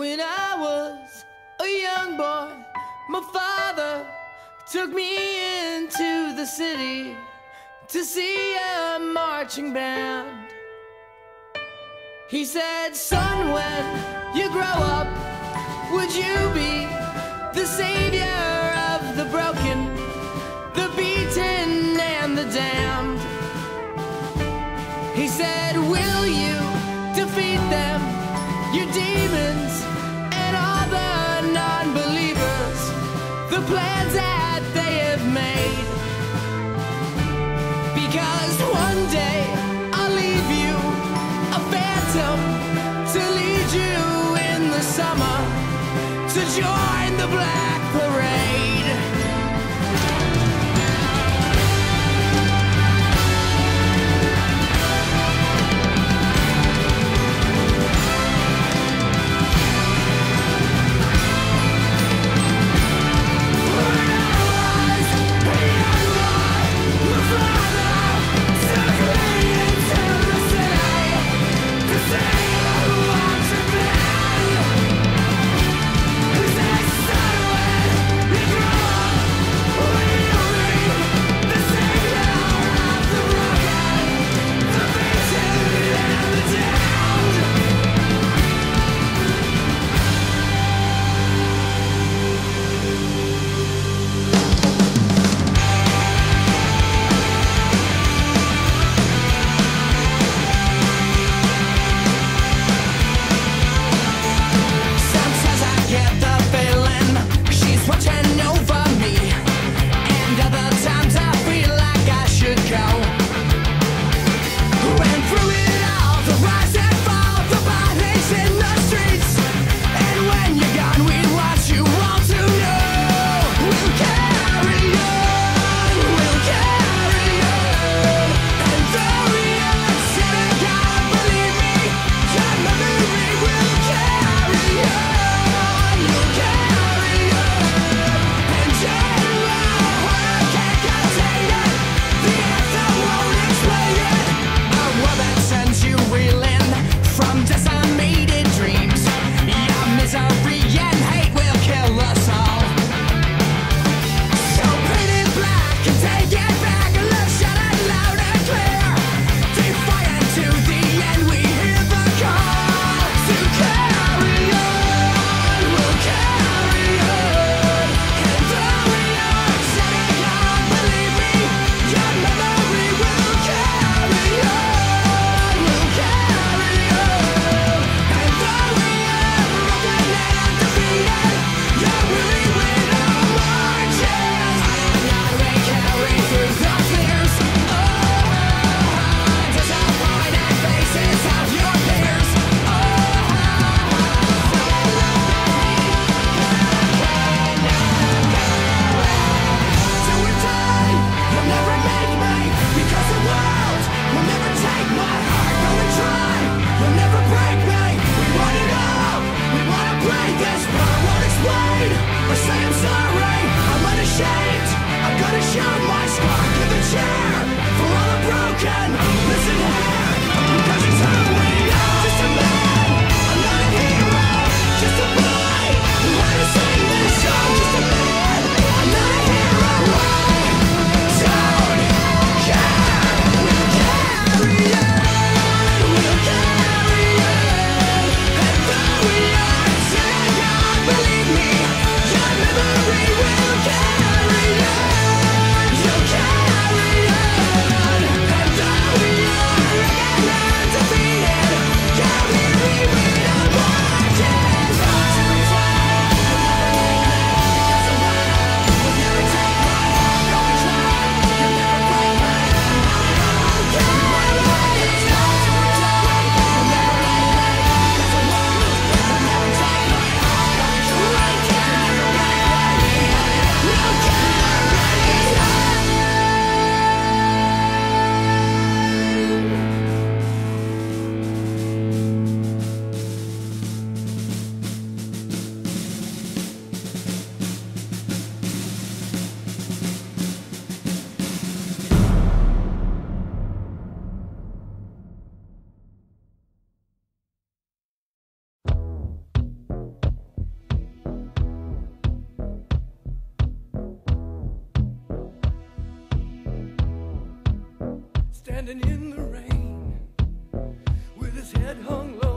When I was a young boy, my father took me into the city to see a marching band. He said, Son, when you grow up, would you be the savior of the broken, the beaten, and the damned? Plans that they have made? Because one day I'll leave you a phantom to lead you in the summer to join the black parade. standing in the rain with his head hung low.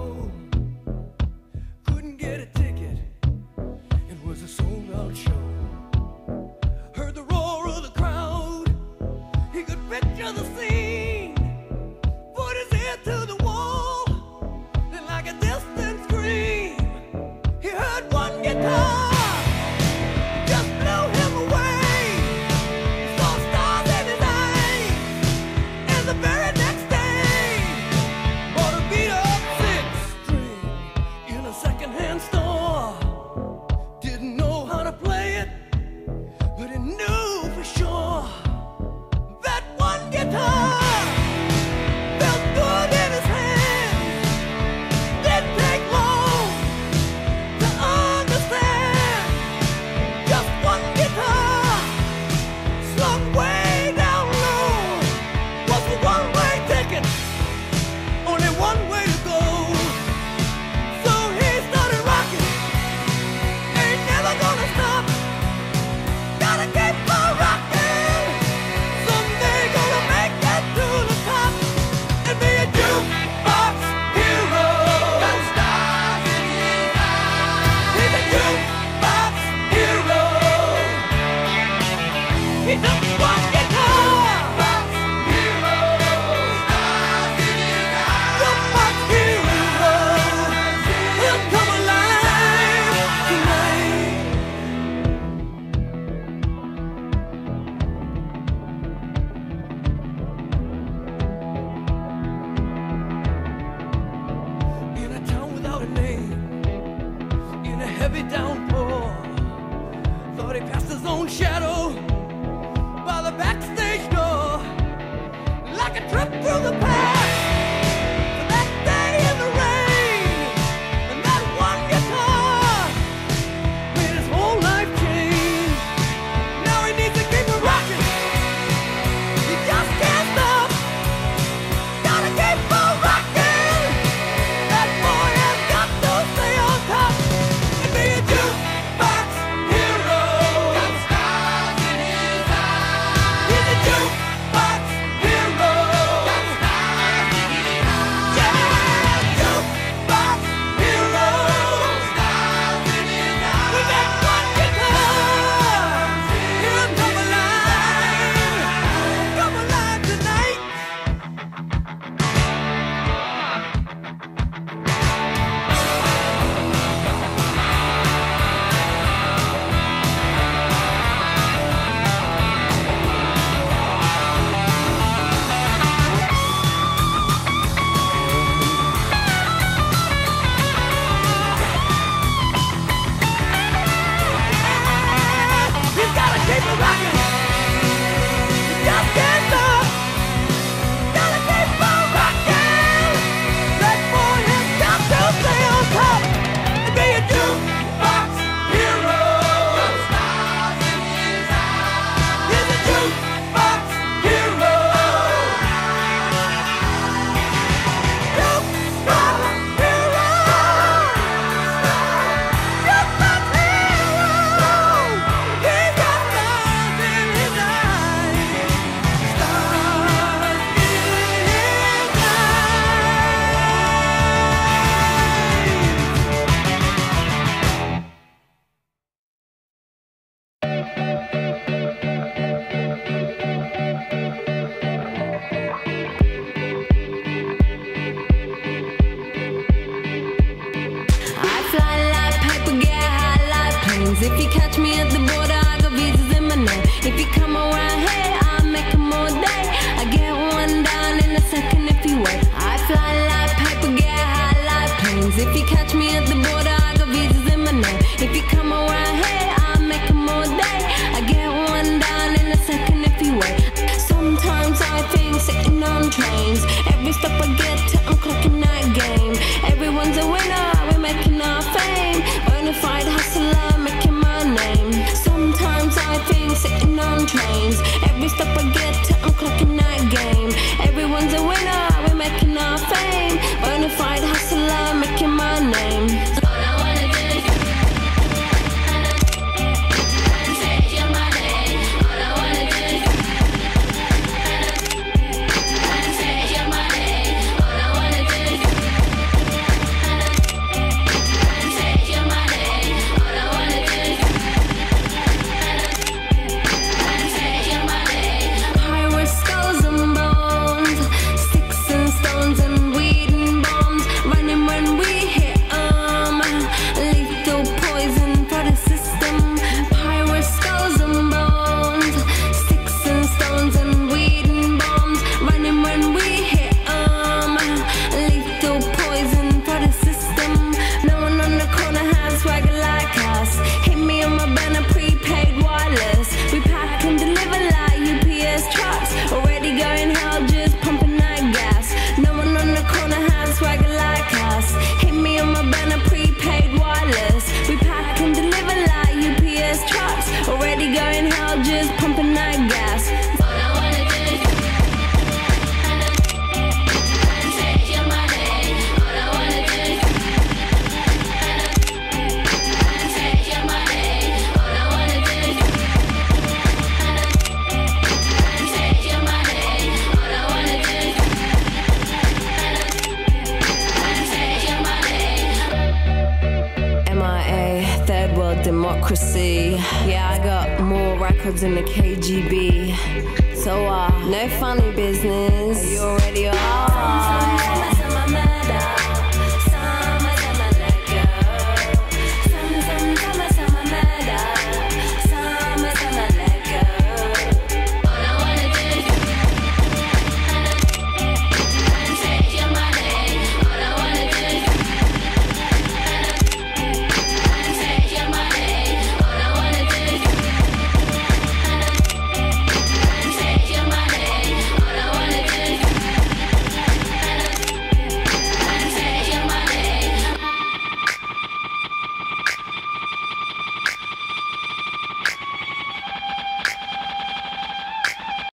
No.